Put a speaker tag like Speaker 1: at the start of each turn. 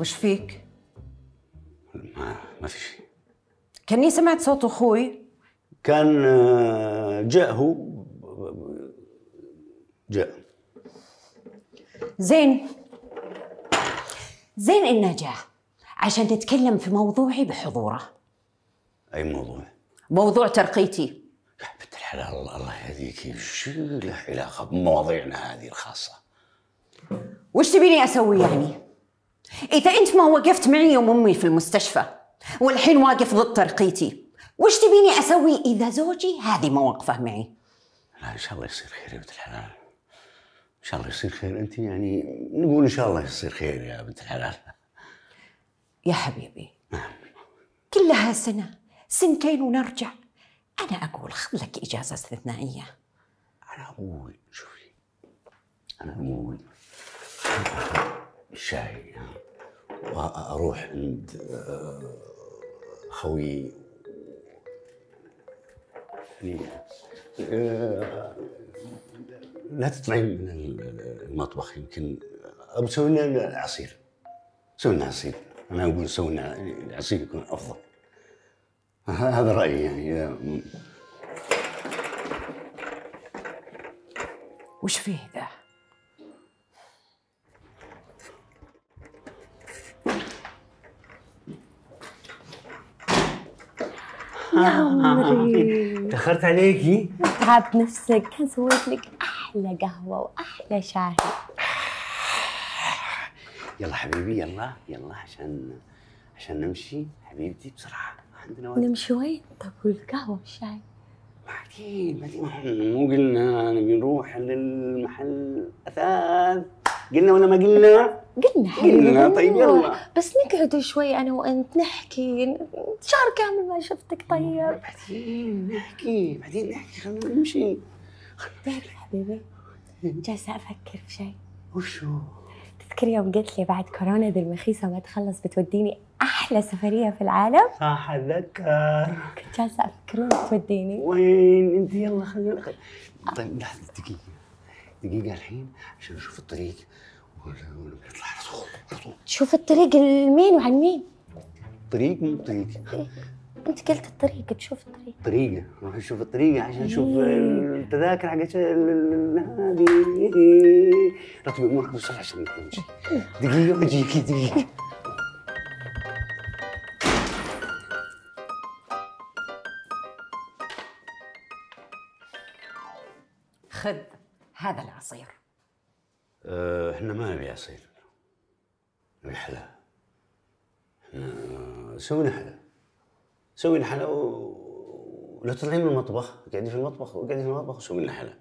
Speaker 1: وش فيك؟
Speaker 2: ما ما في شيء.
Speaker 1: كاني سمعت صوت أخوي.
Speaker 2: كان آه، جاء هو جاء.
Speaker 1: زين. زين إنه جاء عشان نتكلم في موضوعي بحضوره.
Speaker 2: أي موضوع؟
Speaker 1: موضوع ترقيتي.
Speaker 2: يا بنت الحلال الله الله يهديك. شو له علاقة بمواضيعنا هذه الخاصة؟
Speaker 1: وش تبيني أسوي يعني؟ إذا أنت ما وقفت معي يوم أمي في المستشفى والحين واقف ضد ترقيتي وش تبيني أسوي إذا زوجي هذه ما وقفه معي؟
Speaker 2: لا إن شاء الله يصير خير يا بنت الحلال. إن شاء الله يصير خير. أنت يعني نقول إن شاء الله يصير خير يا بنت الحلال.
Speaker 1: يا حبيبي. كلها سنة سنتين ونرجع. أنا أقول خذ لك إجازة استثنائية.
Speaker 2: أنا أقول شوفي. أنا الشاي وأروح عند آه، خوي. يعني لا تطلعين من المطبخ يمكن أبو تسوي لنا عصير سوي لنا عصير. أنا أقول سوي لنا العصير يكون أفضل. هذا رأيي يعني.
Speaker 1: وش فيه؟
Speaker 3: يا عمري.
Speaker 2: تأخرت عليكي؟
Speaker 3: تعب نفسك كان سويت لك أحلى قهوة وأحلى شاي.
Speaker 2: يلا حبيبي يلا يلا عشان عشان نمشي. حبيبتي بسرعة عندنا وقت.
Speaker 3: نمشي وين؟ طب والقهوة والشاي؟
Speaker 2: بعدين بعدين مو قلنا نبي نروح للمحل أثاث. قلنا ولا ما قلنا؟
Speaker 3: قلنا
Speaker 2: قلنا،
Speaker 3: حلو
Speaker 2: طيب يلا.
Speaker 3: بس نقعد شوي أنا وأنت نحكي. شهر كامل ما شفتك طيب.
Speaker 2: بعدين نحكي بعدين نحكي خلينا نمشي.
Speaker 3: تعرف حبيبي. جالسة أفكر في شيء.
Speaker 2: وشو؟
Speaker 3: تذكر يوم قلت لي بعد كورونا ذي المخيسة ما تخلص بتوديني أحلى سفرية في العالم؟
Speaker 2: صح أتذكر.
Speaker 3: كنت جالسة أفكر وين توديني
Speaker 2: وين؟ أنت يلا خلينا خل... طيب لحظة دقيقة. دقيقة الحين عشان نشوف الطريق. ون- ونطلع على طول على طول
Speaker 3: تشوف الطريق لمين وعن مين.
Speaker 2: طريق مو طريق.
Speaker 3: انت قلت الطريق تشوف الطريق.
Speaker 2: طريقة نروح نشوف الطريقة عشان نشوف التذاكر حقت هذه. رتبي امورك بسرعة عشان نمشي دقيقة بجيكي دقيقة.
Speaker 1: خذ هذا العصير.
Speaker 2: أه، إحنا ما نبي عصير. نبي حلا إحنا سوينا حلا. سوينا حلا و... ولا تطلعين من المطبخ. قاعدين في المطبخ وقاعدين في المطبخ وسوي لنا حلا.